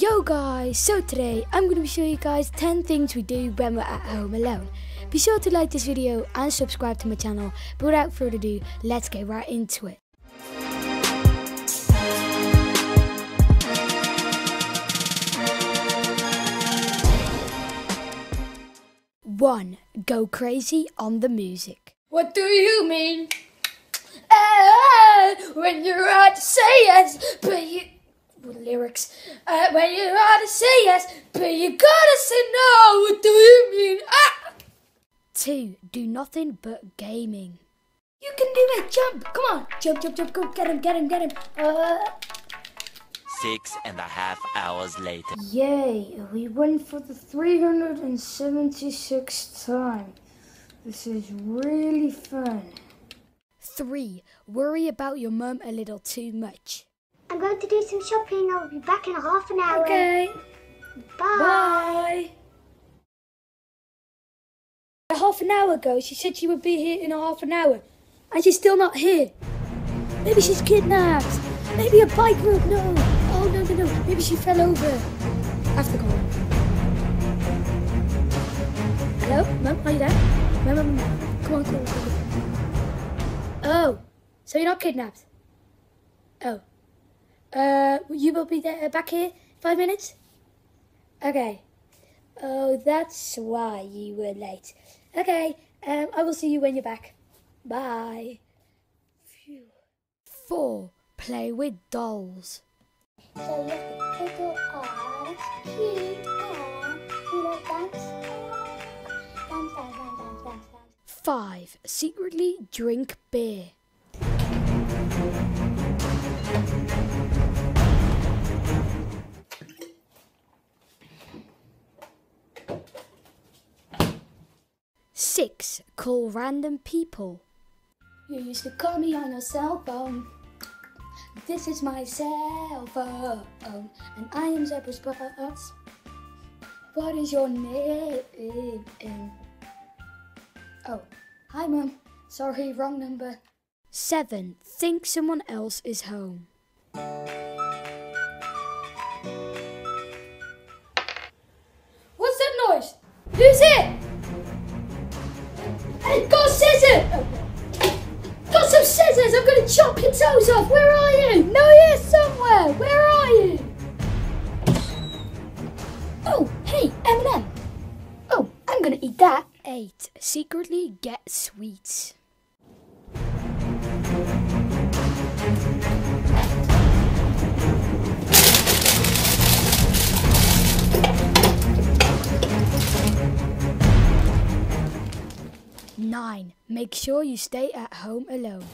Yo guys, so today I'm going to be showing you guys 10 things we do when we're at home alone. Be sure to like this video and subscribe to my channel, but without further ado, let's get right into it. One, go crazy on the music. What do you mean? Uh, when you're out to say yes, but you with lyrics. Uh, when you're out to say yes, but you gotta say no. What do you mean? Ah! Two, do nothing but gaming. You can do it. Jump. Come on. Jump, jump, jump. Go. Get him, get him, get him. Uh, Six and a half hours later. Yay, we went for the 376th time. This is really fun. Three, worry about your mum a little too much. I'm going to do some shopping. I'll be back in half an hour. Okay, Bye. bye. Half an hour ago, she said she would be here in a half an hour, and she's still not here. Maybe she's kidnapped. Maybe a bike route. No. Oh no no no. Maybe she fell over. I have to go. Hello, mum. Are you there? Mum, mum, mum. Come on, come on, come on. Oh, so you're not kidnapped? Oh. Uh, you will be there back here five minutes? Okay. Oh, that's why you were late. Okay, um, I will see you when you're back. Bye. Phew. Four, play with dolls. So you have to put your arms, keep on, you know, dance. Dance, dance, dance, dance, dance, dance. Five, secretly drink beer. Six, call random people. You used to call me on your cell phone. This is my cell phone, and I am ZebraSpotz. What is your name? Oh, hi, Mum. Sorry, wrong number. Seven, think someone else is home. Off! Where are you? No, here somewhere! Where are you? Oh, hey, M&M! Oh, I'm gonna eat that. Eight, secretly get sweets. Nine, make sure you stay at home alone.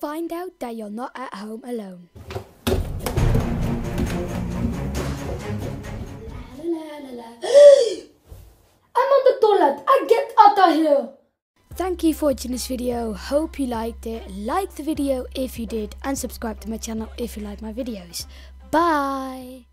Find out that you're not at home alone. Thank you for watching this video. Hope you liked it. Like the video if you did and subscribe to my channel if you like my videos. Bye.